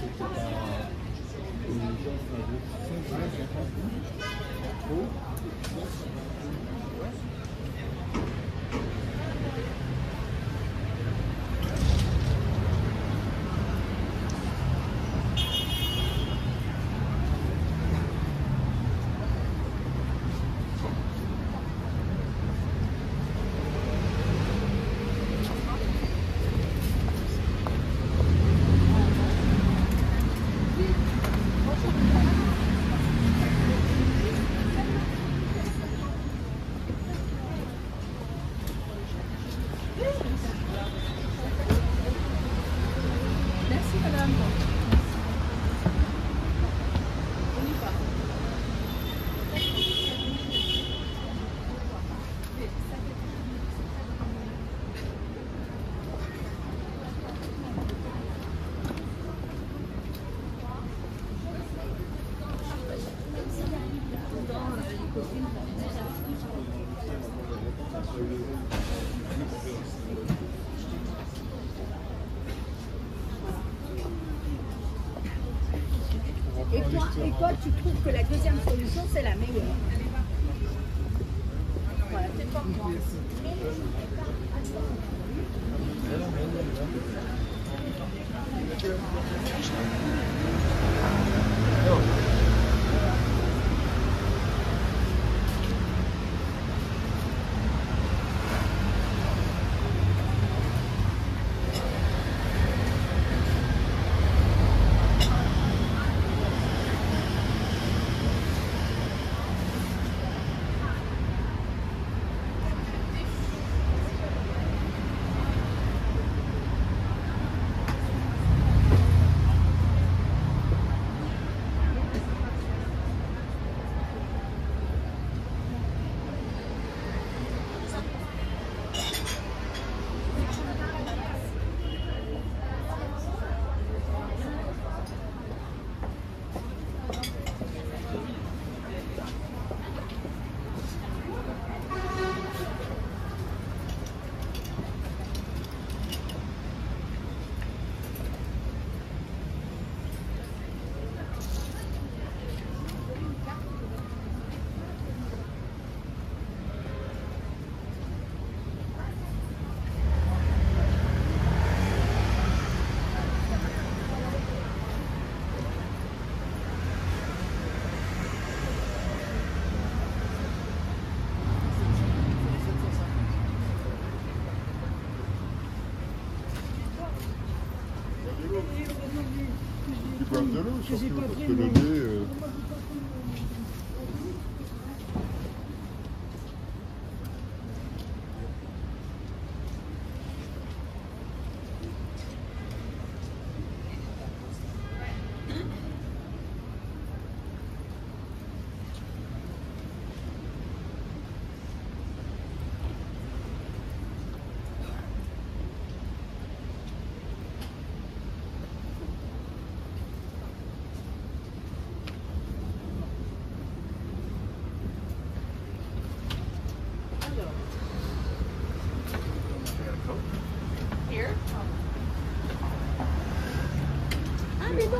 Thank you. toi, tu trouves que la deuxième solution, c'est la meilleure. Voilà, c'est pas que j'ai pas. Thank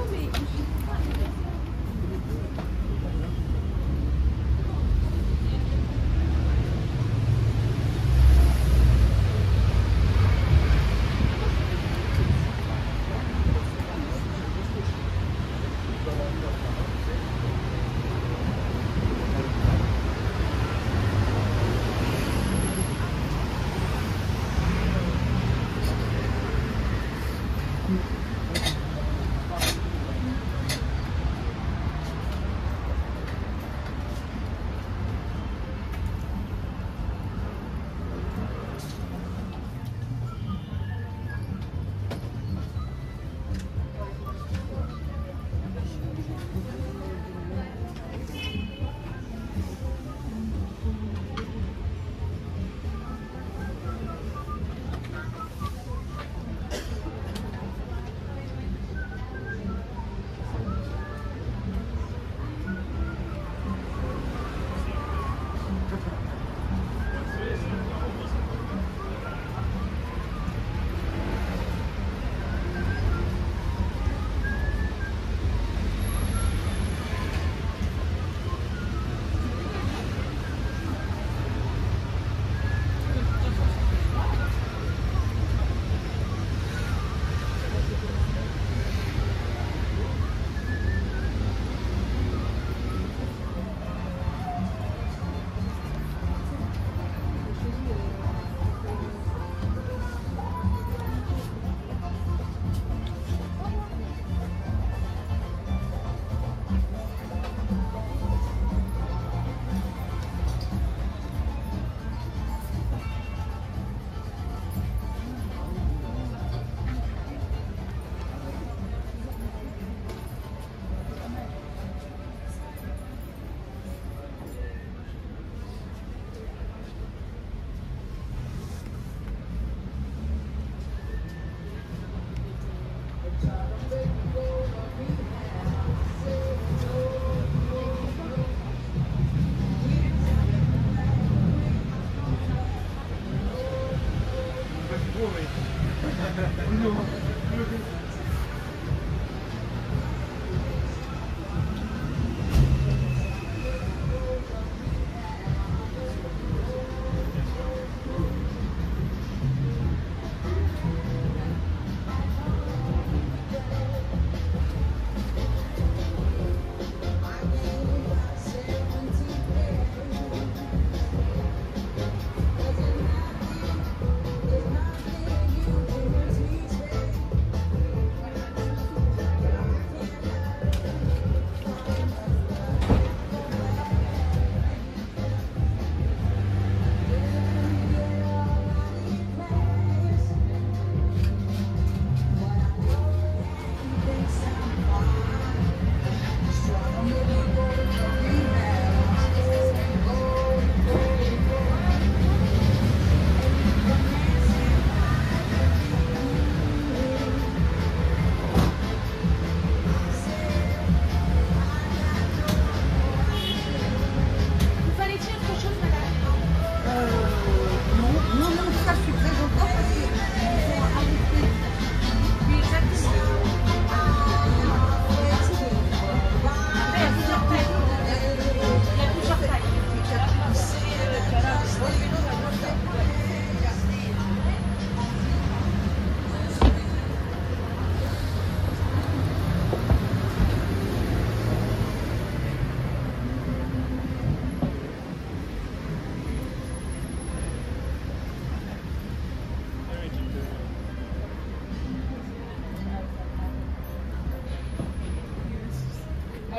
mm -hmm. you.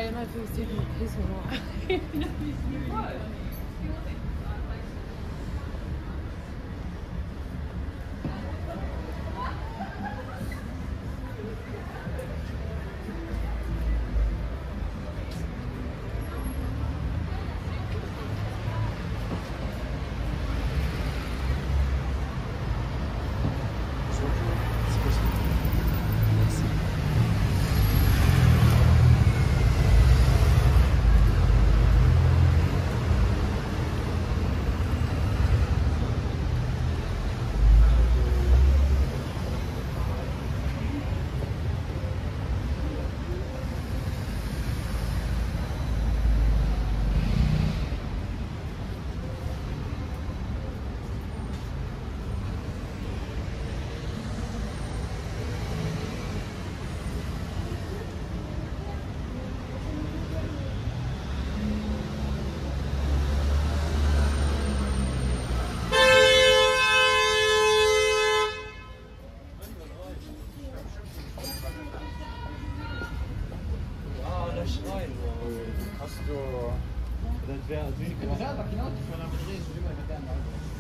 I didn't know if he was taking a piss or not. On a un.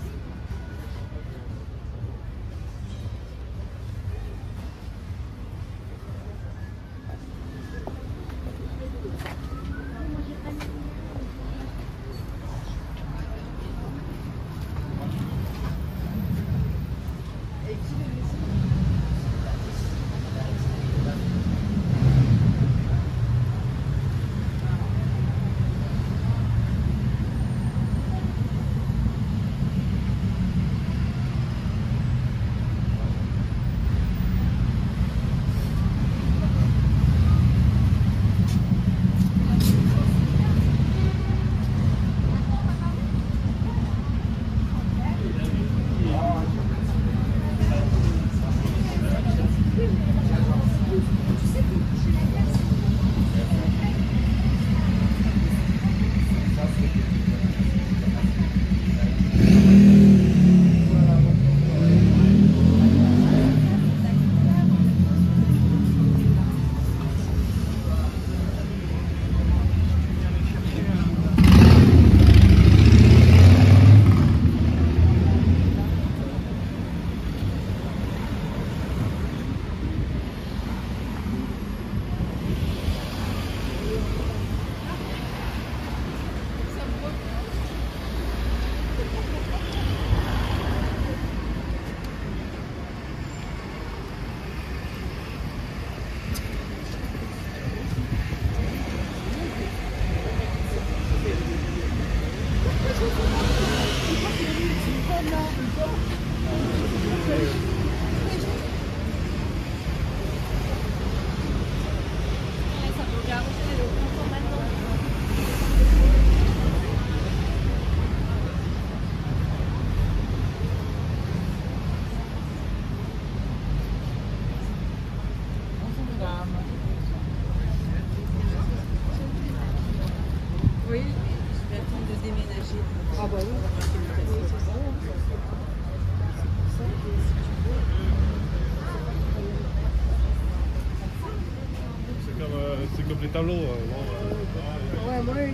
c'est comme les tableaux. Euh, bon, euh. ouais, ouais.